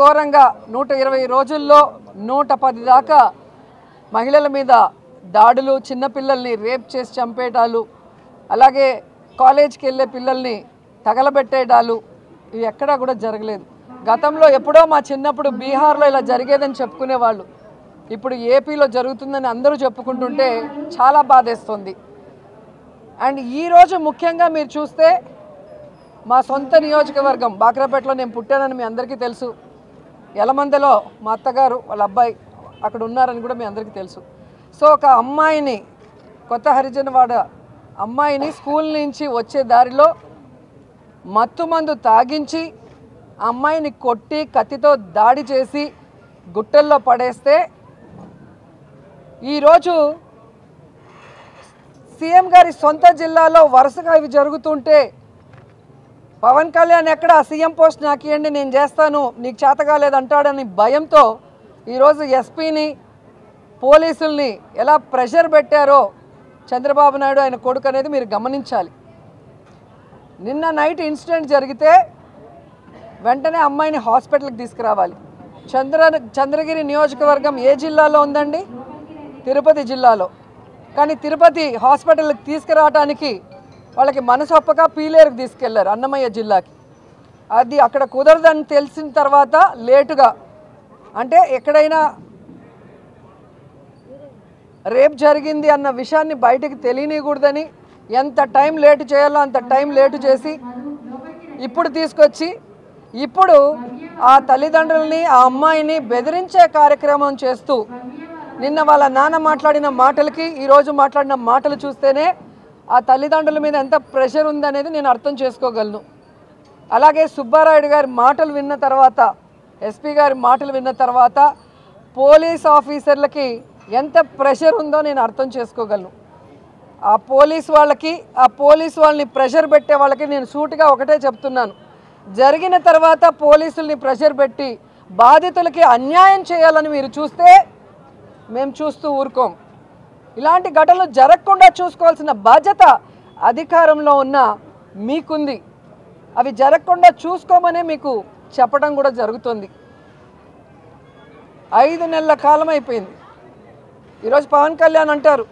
ఘోరంగా నూట ఇరవై రోజుల్లో నూట పది దాకా మహిళల మీద దాడులు చిన్నపిల్లల్ని రేప్ చేసి చంపేటాలు అలాగే కాలేజ్కి వెళ్ళే పిల్లల్ని తగలబెట్టేయడాలు ఇవి ఎక్కడా కూడా జరగలేదు. గతంలో ఎప్పుడో మా చిన్నప్పుడు బీహార్లో ఇలా జరిగేదని చెప్పుకునేవాళ్ళు. ఇప్పుడు ఏపీలో జరుగుతుందని అందరూ చెప్పుకుంటుంటే చాలా బాధేస్తుంది. అండ్ ఈరోజు ముఖ్యంగా మీరు చూస్తే మా సొంత నియోజకవర్గం బాక్రాపేటలో నేను పుట్టానని మీ అందరికీ తెలుసు. ఎలమందలో మా అత్తగారు వాళ్ళ అబ్బాయి అక్కడ ఉన్నారని కూడా మీ అందరికీ తెలుసు. సో ఒక అమ్మాయిని కొత్త హరిజనవాడ అమ్మాయిని స్కూల్ నుంచి వచ్చే దారిలో మత్తు మందు తాగించి అమ్మాయిని కొట్టి కత్తితో దాడి చేసి గుట్టల్లో పడేస్తే ఈరోజు సీఎం గారి సొంత జిల్లాలో వరుసగా ఇవి జరుగుతుంటే పవన్ కళ్యాణ్ ఎక్కడ? సీఎం పోస్ట్ నాకు ఇవ్వండి నేను చేస్తాను. నీకు చేత కాలేదంటాడని భయంతో ఈరోజు ఎస్పీని పోలీసుల్ని ఎలా ప్రెషర్ పెట్టారో చంద్రబాబు నాయుడు ఆయన కొడుకు అనేది మీరు గమనించాలి. నిన్న నైట్ ఇన్సిడెంట్ జరిగితే వెంటనే అమ్మాయిని హాస్పిటల్కి తీసుకురావాలి. చంద్ర చంద్రగిరి నియోజకవర్గం ఏ జిల్లాలో ఉందండి? తిరుపతి జిల్లాలో. కానీ తిరుపతి హాస్పిటల్కి తీసుకురావటానికి వాళ్ళకి మనసొప్పక పీలేరుకు తీసుకెళ్ళారు అన్నమయ్య జిల్లాకి. అది అక్కడ కుదరదని తెలిసిన తర్వాత లేటుగా అంటే ఎక్కడైనా రేప్ జరిగింది అన్న విషయాన్ని బయటికి తెలియనికూడదని ఎంత టైం లేటు చేయాలో అంత టైం లేటు చేసి ఇప్పుడు తీసుకొచ్చి ఇప్పుడు ఆ తల్లిదండ్రుల్ని ఆ అమ్మాయిని బెదిరించే కార్యక్రమం చేస్తూ నిన్న వాళ్ళ నాన్న మాట్లాడిన మాటలకి ఈరోజు మాట్లాడిన మాటలు చూస్తేనే ఆ తల్లిదండ్రుల మీద ఎంత ప్రెషర్ ఉందనేది నేను అర్థం చేసుకోగలను. అలాగే సుబ్బారాయుడు గారి మాటలు విన్న తర్వాత ఎస్పీ గారి మాటలు విన్న తర్వాత పోలీస్ ఆఫీసర్లకి ఎంత ప్రెషర్ ఉందో నేను అర్థం చేసుకోగలను. ఆ పోలీస్ వాళ్ళకి ఆ పోలీస్ వాళ్ళని ప్రెషర్ పెట్టే వాళ్ళకి నేను సూటిగా ఒకటే చెప్తున్నాను. జరిగిన తర్వాత పోలీసుల్ని ప్రెషర్ పెట్టి బాధితులకి అన్యాయం చేయాలని మీరు చూస్తే మేము చూస్తూ ఊరుకోం. ఇలాంటి ఘటనలు జరగకుండా చూసుకోవాల్సిన బాధ్యత అధికారంలో ఉన్న మీకుంది. అవి జరగకుండా చూసుకోమనే మీకు చెప్పడం కూడా జరుగుతుంది. ఐదు నెలల కాలం అయిపోయింది. ఈరోజు పవన్ కళ్యాణ్ అంటారు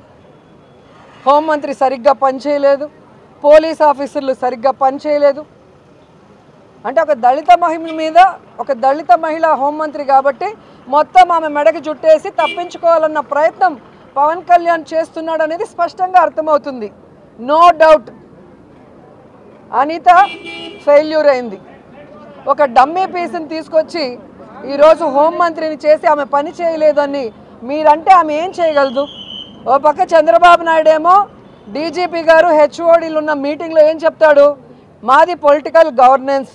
హోంమంత్రి సరిగ్గా పనిచేయలేదు పోలీస్ ఆఫీసర్లు సరిగ్గా పనిచేయలేదు అంటే ఒక దళిత మహిళ మీద ఒక దళిత మహిళ హోంమంత్రి కాబట్టి మొత్తం ఆమె మెడకి చుట్టేసి తప్పించుకోవాలన్న ప్రయత్నం పవన్ కళ్యాణ్ చేస్తున్నాడు అనేది స్పష్టంగా అర్థమవుతుంది. No doubt. అనిత ఫెయిల్యూర్ అయింది. ఒక డమ్మీ పీస్ని తీసుకొచ్చి ఈరోజు హోంమంత్రిని చేసి ఆమె పని చేయలేదని మీరంటే ఆమె ఏం చేయగలదు? ఓ పక్క చంద్రబాబు నాయుడు ఏమో డీజీపీ గారు హెచ్ఓడీలు ఉన్న మీటింగ్లో ఏం చెప్తాడు? మాది పొలిటికల్ గవర్నెన్స్.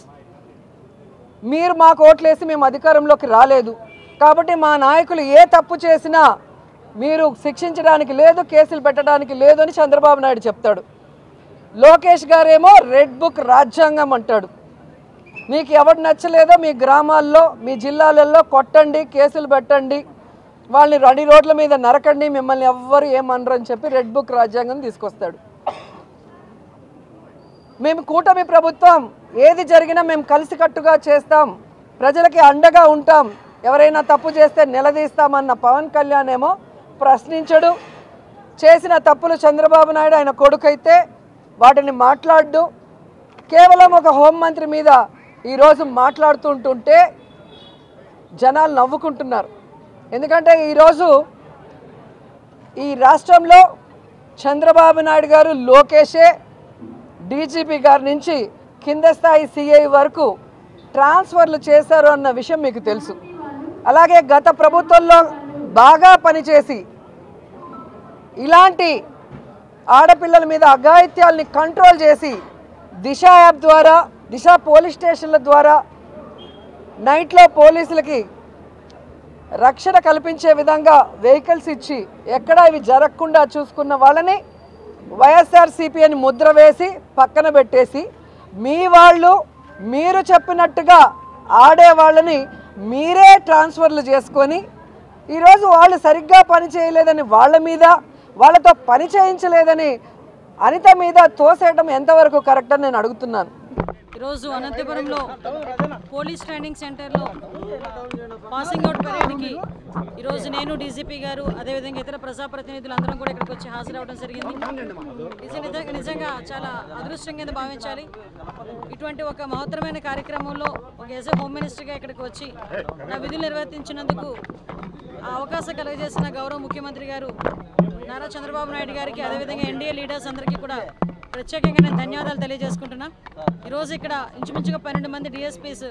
మీరు మాకు ఓట్లేసి మేము అధికారంలోకి రాలేదు. కాబట్టి మా నాయకులు ఏ తప్పు చేసినా మీరు శిక్షించడానికి లేదు కేసులు పెట్టడానికి లేదు అని చంద్రబాబు నాయుడు చెప్తాడు. లోకేష్ గారేమో రెడ్ బుక్ రాజ్యాంగం అంటాడు. మీకు ఎవరు నచ్చలేదో మీ గ్రామాల్లో మీ జిల్లాలలో కొట్టండి కేసులు పెట్టండి వాళ్ళని రడి రోడ్ల మీద నరకండి మిమ్మల్ని ఎవ్వరు ఏమనరు అని చెప్పి రెడ్ బుక్ రాజ్యాంగం తీసుకొస్తాడు. మేము కూటమి ప్రభుత్వం ఏది జరిగినా మేము కలిసికట్టుగా చేస్తాం ప్రజలకి అండగా ఉంటాం ఎవరైనా తప్పు చేస్తే నిలదీస్తామన్న పవన్ కళ్యాణ్ ఏమో ప్రశ్నించడు. చేసిన తప్పులు చంద్రబాబు నాయుడు ఆయన కొడుకైతే వాటిని మాట్లాడు కేవలం ఒక హోంమంత్రి మీద ఈరోజు మాట్లాడుతుంటుంటే జనాలు నవ్వుకుంటున్నారు. ఎందుకంటే ఈరోజు ఈ రాష్ట్రంలో చంద్రబాబు నాయుడు గారు లోకేషే డీజీపీ గారి నుంచి కింద స్థాయి సిఐ వరకు ట్రాన్స్ఫర్లు చేశారు అన్న విషయం మీకు తెలుసు. అలాగే గత ప్రభుత్వంలో బాగా పనిచేసి ఇలాంటి ఆడపిల్లల మీద అఘాయిత్యాలని కంట్రోల్ చేసి దిశ యాప్ ద్వారా దిశ పోలీస్ స్టేషన్ల ద్వారా నైట్లో పోలీసులకి రక్షణ కల్పించే విధంగా వెహికల్స్ ఇచ్చి ఎక్కడ ఇవి జరగకుండా చూసుకున్న వాళ్ళని వైఎస్ఆర్సీపీ అని ముద్ర వేసి పక్కన పెట్టేసి మీ వాళ్ళు మీరు చెప్పినట్టుగా ఆడే వాళ్ళని మీరే ట్రాన్స్ఫర్లు చేసుకొని ఈరోజు వాళ్ళు సరిగ్గా పని చేయలేదని వాళ్ళ మీద వాళ్ళతో పని చేయించలేదని అనిత మీద తోసేయడం ఎంతవరకు కరెక్ట్ అని నేను అడుగుతున్నాను. ఈరోజు అనంతపురంలో పోలీస్ ట్రైనింగ్ సెంటర్లో పాసింగ్ అవుట్ పరేడ్కి ఈరోజు నేను డీజీపీ గారు అదేవిధంగా ఇతర ప్రజాప్రతినిధులు అందరం కూడా ఇక్కడికి వచ్చి హాజరవడం జరిగింది. నిజంగా నిజంగా చాలా అదృష్టంగా భావించాలి. ఇటువంటి ఒక మహత్తరమైన కార్యక్రమంలో ఒక ఎస్ హోమ్ మినిస్టర్గా ఇక్కడికి వచ్చి నా విధులు నిర్వర్తించినందుకు అవకాశం కలుగజేసిన గౌరవ ముఖ్యమంత్రి గారు నారా చంద్రబాబు నాయుడు గారికి అదేవిధంగా ఎన్డీఏ లీడర్స్ అందరికీ కూడా ప్రత్యేకంగా నేను ధన్యవాదాలు తెలియజేసుకుంటున్నా. ఈరోజు ఇక్కడ ఇంచుమించుగా పన్నెండు మంది డిఎస్పీస్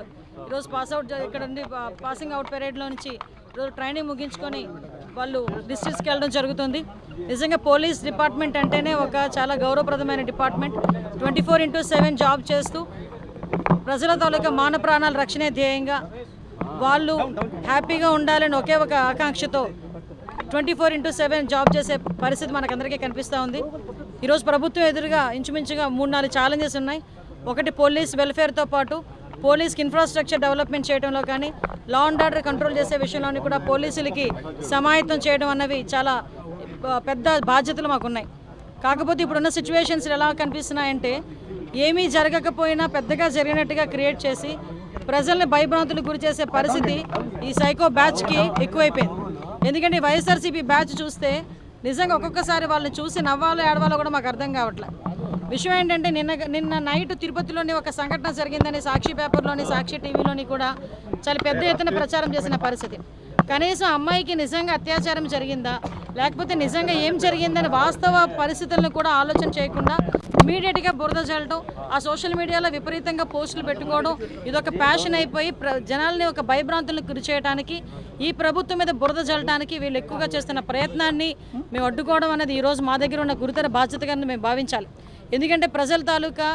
ఈరోజు పాస్ అవుట్ ఇక్కడ నుండి పాసింగ్ అవుట్ పెరేడ్లో నుంచి ఈరోజు ట్రైనింగ్ ముగించుకొని వాళ్ళు డిస్ట్రిక్ట్స్కి వెళ్ళడం జరుగుతుంది. నిజంగా పోలీస్ డిపార్ట్మెంట్ అంటేనే ఒక చాలా గౌరవప్రదమైన department. Twenty four into seven job చేస్తూ ప్రజల తాలూకా మాన ప్రాణాల రక్షణే ధ్యేయంగా వాళ్ళు హ్యాపీగా ఉండాలని ఒకే ఒక ఆకాంక్షతో twenty four into seven job చేసే పరిస్థితి మనకందరికీ కనిపిస్తూ ఉంది. ఈరోజు ప్రభుత్వం ఎదురుగా ఇంచుమించుగా మూడు నాలుగు ఛాలెంజెస్ ఉన్నాయి. ఒకటి పోలీస్ వెల్ఫేర్తో పాటు పోలీస్కి ఇన్ఫ్రాస్ట్రక్చర్ డెవలప్మెంట్ చేయడంలో కానీ లా అండ్ ఆర్డర్ కంట్రోల్ చేసే విషయంలోని కూడా పోలీసులకి సమాయత్తం చేయడం అన్నవి చాలా పెద్ద బాధ్యతలు మాకున్నాయి. కాకపోతే ఇప్పుడున్న సిచ్యువేషన్స్ ఎలా కనిపిస్తున్నాయంటే ఏమీ జరగకపోయినా పెద్దగా జరిగినట్టుగా క్రియేట్ చేసి ప్రజల్ని భయభ్రాంతులకు గురి చేసే పరిస్థితి ఈ సైకో బ్యాచ్కి ఎక్కువైపోయింది. ఎందుకంటే వైఎస్ఆర్సీపీ బ్యాచ్ చూస్తే నిజంగా ఒక్కొక్కసారి వాళ్ళని చూసి నవ్వాలో ఏడవాలో కూడా మాకు అర్థం కావట్లేదు విషయం ఏంటంటే నిన్న నిన్న నైట్ తిరుపతిలోని ఒక సంఘటన జరిగిందని సాక్షి పేపర్లోని సాక్షి టీవీలోని కూడా చాలా పెద్ద ఎత్తున ప్రచారం చేసిన పరిస్థితి. కనీసం అమ్మాయికి నిజంగా అత్యాచారం జరిగిందా? లేకపోతే నిజంగా ఏం జరిగిందని వాస్తవ పరిస్థితులను కూడా ఆలోచన చేయకుండా ఇమీడియట్గా బురద చల్లడం ఆ సోషల్ మీడియాలో విపరీతంగా పోస్టులు పెట్టుకోవడం ఇదొక ప్యాషన్ అయిపోయి ప్ర జనాల్ని ఒక భయభ్రాంతులకు గురి చేయడానికి ఈ ప్రభుత్వం మీద బురద చల్లడానికి వీళ్ళు ఎక్కువగా చేస్తున్న ప్రయత్నాన్ని మేము అడ్డుకోవడం అనేది ఈరోజు మా దగ్గర ఉన్న గురుతర బాధ్యతగా మేము భావించాలి. ఎందుకంటే ప్రజల తాలూకా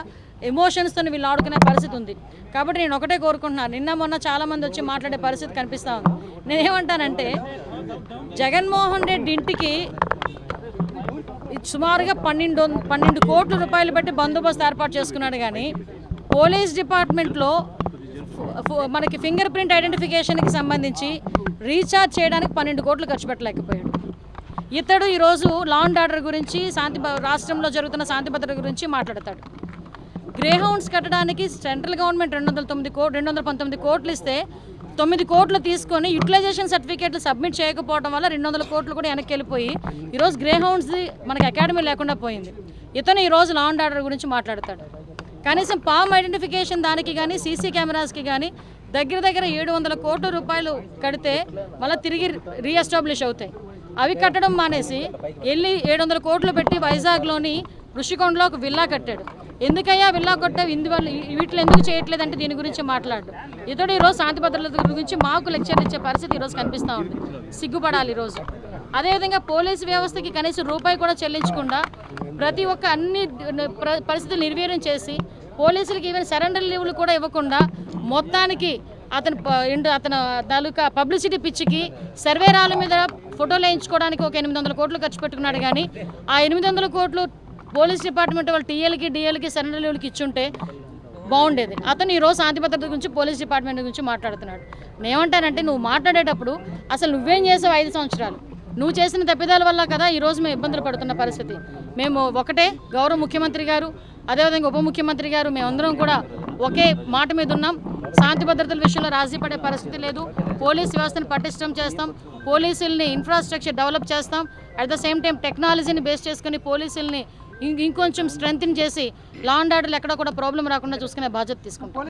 ఎమోషన్స్తో వీళ్ళు ఆడుకునే పరిస్థితి ఉంది. కాబట్టి నేను ఒకటే కోరుకుంటున్నాను. నిన్న మొన్న చాలామంది వచ్చి మాట్లాడే పరిస్థితి కనిపిస్తూ ఉంది. నేనేమంటానంటే జగన్మోహన్ రెడ్డి ఇంటికి సుమారుగా పన్నెండు పన్నెండు కోట్ల రూపాయలు పెట్టి బందోబస్తు ఏర్పాటు చేసుకున్నాడు కానీ పోలీస్ డిపార్ట్మెంట్లో మనకి ఫింగర్ ప్రింట్ ఐడెంటిఫికేషన్కి సంబంధించి రీఛార్జ్ చేయడానికి పన్నెండు కోట్లు ఖర్చు పెట్టలేకపోయాడు. ఇతడు ఈరోజు లా అండ్ ఆర్డర్ గురించి శాంతి రాష్ట్రంలో జరుగుతున్న శాంతి భద్రత గురించి మాట్లాడతాడు. గ్రే హౌండ్స్ కట్టడానికి సెంట్రల్ గవర్నమెంట్ రెండు వందల తొమ్మిది కో రెండు వందల పంతొమ్మిది కోట్లు ఇస్తే తొమ్మిది కోట్లు తీసుకొని యూటిలైజేషన్ సర్టిఫికేట్లు సబ్మిట్ చేయకపోవడం వల్ల రెండు వందల కోట్లు కూడా వెనక్కి వెళ్ళిపోయి ఈరోజు గ్రే హౌండ్స్ మనకి అకాడమీ లేకుండా పోయింది. ఇతను ఈరోజు లా అండ్ ఆర్డర్ గురించి మాట్లాడతాడు. కనీసం పామ్ ఐడెంటిఫికేషన్ దానికి కానీ సీసీ కెమెరాస్కి కానీ దగ్గర దగ్గర ఏడు వందల కోట్ల రూపాయలు కడితే మళ్ళీ తిరిగి రీఎస్టాబ్లిష్ అవుతాయి. అవి కట్టడం మానేసి వెళ్ళి ఏడు వందల కోట్లు పెట్టి వైజాగ్లోని ఋషికొండలో ఒక విల్లా కట్టాడు. ఎందుకయ్యా విల్లా ఇందువల్ల వీటిలో ఎందుకు చేయట్లేదంటే దీని గురించి మాట్లాడు. ఇతడు ఈరోజు శాంతి భద్రత గురించి మాకు లెక్చర్ ఇచ్చే పరిస్థితి ఈరోజు కనిపిస్తూ ఉంది. సిగ్గుపడాలి ఈరోజు. అదేవిధంగా పోలీసు వ్యవస్థకి కనీసం రూపాయి కూడా చెల్లించకుండా ప్రతి ఒక్క అన్ని ప్ర- పరిస్థితులు నిర్వీర్యం చేసి పోలీసులకి ఈవెన్ సరెండర్ లీవ్లు కూడా ఇవ్వకుండా మొత్తానికి అతను ప- అతను తాలూకా పబ్లిసిటీ పిచ్చికి సర్వేరాల మీద ఫోటోలు వేయించుకోవడానికి ఒక ఎనిమిది వందల కోట్లు ఖర్చు పెట్టుకున్నాడు కానీ ఆ ఎనిమిది వందల కోట్లు పోలీస్ డిపార్ట్మెంట్ వాళ్ళు టీఎల్కి డిఎల్కి సరెండర్ లీవ్లకి ఇచ్చుంటే బాగుండేది. అతను ఈరోజు శాంతి భద్రత గురించి పోలీస్ డిపార్ట్మెంట్ గురించి మాట్లాడుతున్నాడు. నేనేమంటానంటే నువ్వు మాట్లాడేటప్పుడు అసలు నువ్వేం చేసావు ఐదు సంవత్సరాలు? నువ్వు చేసిన తప్పిదాల వల్ల కదా ఈరోజు మేము ఇబ్బందులు పడుతున్న పరిస్థితి. మేము ఒకటే గౌరవ ముఖ్యమంత్రి గారు అదేవిధంగా ఉప ముఖ్యమంత్రి గారు మేమందరం కూడా ఒకే మాట మీద ఉన్నాం. శాంతి భద్రతల విషయంలో రాజీ పడే పరిస్థితి లేదు. పోలీస్ వ్యవస్థను పటిష్టం చేస్తాం. పోలీసుల్ని ఇన్ఫ్రాస్ట్రక్చర్ డెవలప్ చేస్తాం. అట్ ద సేమ్ టైం టెక్నాలజీని బేస్ చేసుకుని పోలీసుల్ని ఇంకొంచెం స్ట్రెంగ్త్ చేసి లా అండ్ ఆర్డర్లు ఎక్కడ కూడా ప్రాబ్లం రాకుండా చూసుకునే బాధ్యత తీసుకుంటాం.